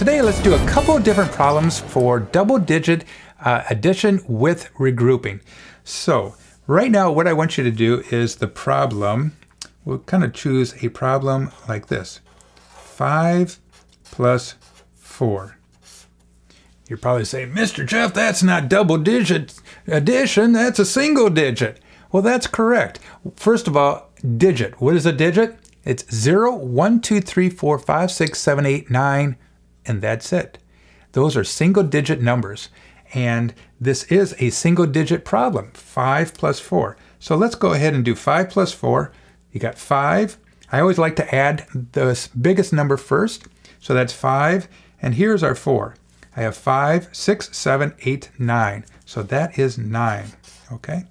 Today, let's do a couple of different problems for double digit uh, addition with regrouping. So right now, what I want you to do is the problem, we'll kind of choose a problem like this. 5 plus 4. You're probably saying, Mr. Jeff, that's not double digit addition, that's a single digit. Well, that's correct. First of all, digit. What is a digit? It's 0, 1, 2, 3, 4, 5, 6, 7, 8, 9, and that's it. Those are single digit numbers. And this is a single digit problem, 5 plus 4. So let's go ahead and do 5 plus 4. You got 5. I always like to add the biggest number first. So that's 5. And here's our 4. I have 5, 6, 7, 8, 9. So that is 9. Okay?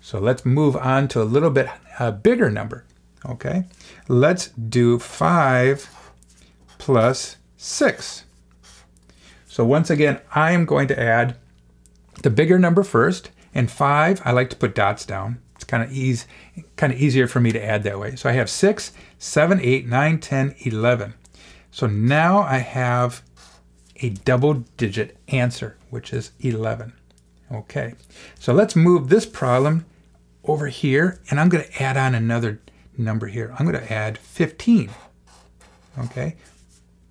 So let's move on to a little bit a bigger number. Okay? Let's do 5 plus 6. So once again, I am going to add the bigger number first, and 5, I like to put dots down. It's kind of easy, kind of easier for me to add that way. So I have 6, 7, 8, 9, 10, 11. So now I have a double digit answer, which is 11. Okay, so let's move this problem over here, and I'm going to add on another number here. I'm going to add 15. Okay,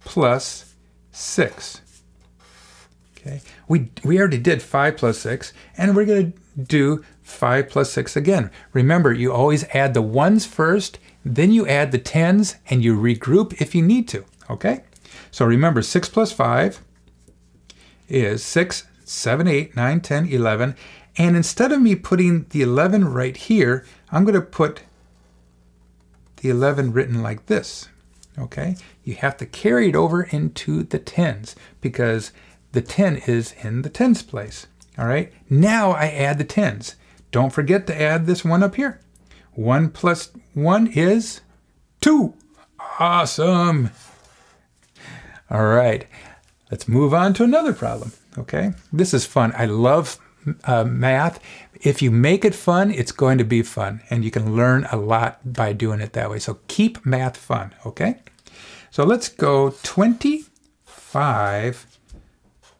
plus 6. Okay, we, we already did 5 plus 6, and we're going to do 5 plus 6 again. Remember, you always add the ones first, then you add the tens, and you regroup if you need to. Okay, so remember 6 plus 5 is 6, 7, 8, 9, 10, 11. And instead of me putting the 11 right here, I'm going to put the 11 written like this okay? You have to carry it over into the tens because the 10 is in the tens place, all right? Now I add the tens. Don't forget to add this one up here. 1 plus 1 is 2. Awesome. All right, let's move on to another problem, okay? This is fun. I love uh, math. If you make it fun, it's going to be fun, and you can learn a lot by doing it that way. So keep math fun, okay? So let's go 25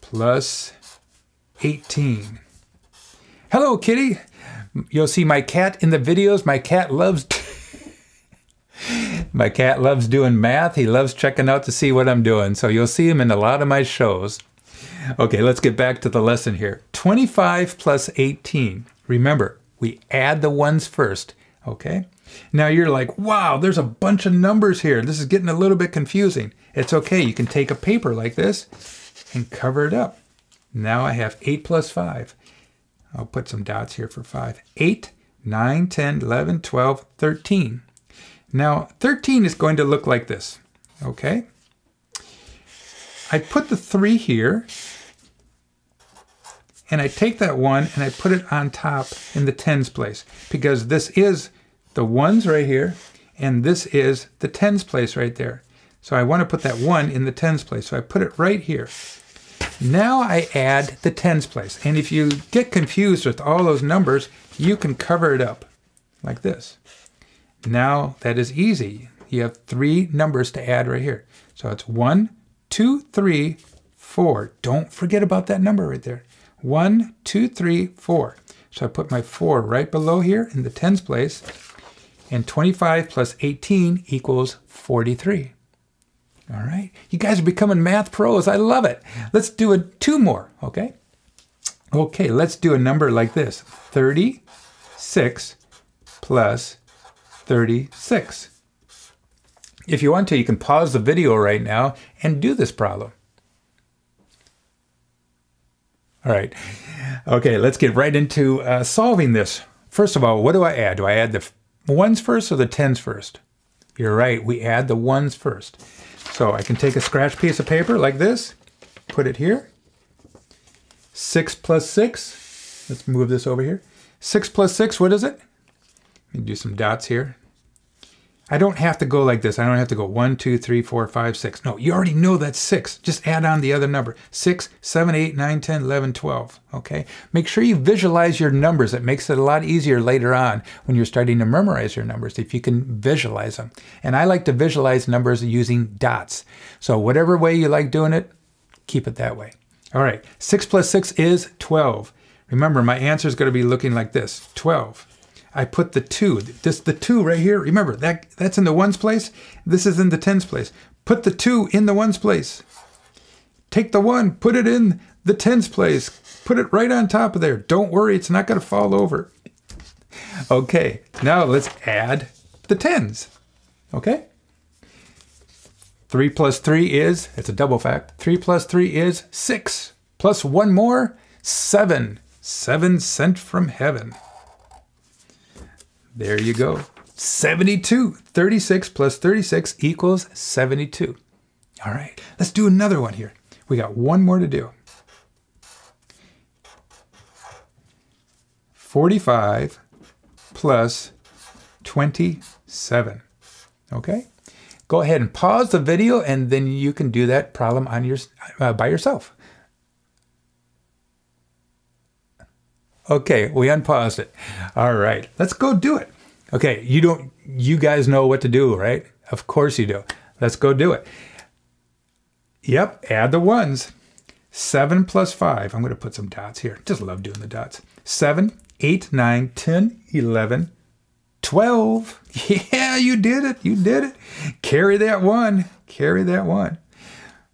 plus 18. Hello, kitty. You'll see my cat in the videos. My cat loves my cat loves doing math. He loves checking out to see what I'm doing. So you'll see him in a lot of my shows. Okay, let's get back to the lesson here. 25 plus 18. Remember, we add the ones first, okay? Now you're like, wow, there's a bunch of numbers here. This is getting a little bit confusing. It's okay. You can take a paper like this and cover it up. Now I have 8 plus 5. I'll put some dots here for 5. 8, 9, 10, 11, 12, 13. Now 13 is going to look like this. Okay? I put the 3 here. And I take that 1 and I put it on top in the tens place. Because this is the ones right here, and this is the tens place right there. So I want to put that one in the tens place. So I put it right here. Now I add the tens place. And if you get confused with all those numbers, you can cover it up like this. Now that is easy. You have three numbers to add right here. So it's one, two, three, four. Don't forget about that number right there. One, two, three, four. So I put my four right below here in the tens place. And 25 plus 18 equals 43. All right. You guys are becoming math pros. I love it. Let's do a two more, okay? Okay, let's do a number like this. 36 plus 36. If you want to, you can pause the video right now and do this problem. All right. Okay, let's get right into uh, solving this. First of all, what do I add? Do I add the ones first or the tens first? You're right, we add the ones first. So I can take a scratch piece of paper like this, put it here. 6 plus 6, let's move this over here. 6 plus 6, what is it? Let me do some dots here. I don't have to go like this. I don't have to go 1, 2, 3, 4, 5, 6. No, you already know that's 6. Just add on the other number. 6, 7, 8, 9, 10, 11, 12. Okay? Make sure you visualize your numbers. It makes it a lot easier later on when you're starting to memorize your numbers if you can visualize them. And I like to visualize numbers using dots. So whatever way you like doing it, keep it that way. All right, 6 plus 6 is 12. Remember, my answer is going to be looking like this, 12. I put the 2, this the 2 right here. Remember, that that's in the ones place. This is in the tens place. Put the 2 in the ones place. Take the 1, put it in the tens place. Put it right on top of there. Don't worry, it's not going to fall over. Okay, now let's add the tens. Okay? 3 plus 3 is, it's a double fact, 3 plus 3 is 6. Plus 1 more, 7. 7 sent from heaven. There you go. 72. 36 plus 36 equals 72. All right, let's do another one here. We got one more to do. 45 plus 27. Okay? Go ahead and pause the video and then you can do that problem on your, uh, by yourself. Okay, we unpaused it. All right, let's go do it. Okay, you don't you guys know what to do, right? Of course you do. Let's go do it. Yep, add the ones. 7 plus 5. I'm going to put some dots here. Just love doing the dots. 7, 8, 9, 10, 11, 12. Yeah, you did it. You did it. Carry that one. Carry that one.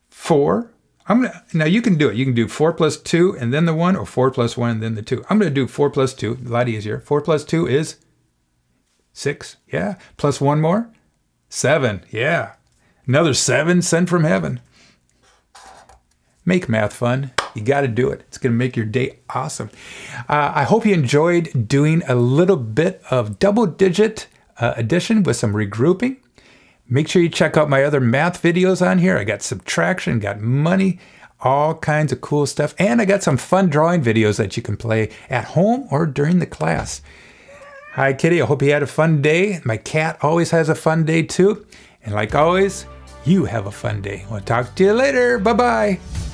4. I'm gonna now you can do it. You can do 4 plus 2 and then the 1 or 4 plus 1 and then the 2. I'm going to do 4 plus 2. A lot easier. 4 plus 2 is 6. Yeah. Plus 1 more? 7. Yeah. Another 7 sent from heaven. Make math fun. You got to do it. It's going to make your day awesome. Uh, I hope you enjoyed doing a little bit of double digit uh, addition with some regrouping. Make sure you check out my other math videos on here. I got subtraction, got money, all kinds of cool stuff. And I got some fun drawing videos that you can play at home or during the class. Hi, Kitty. I hope you had a fun day. My cat always has a fun day too. And like always, you have a fun day. We'll talk to you later. Bye bye.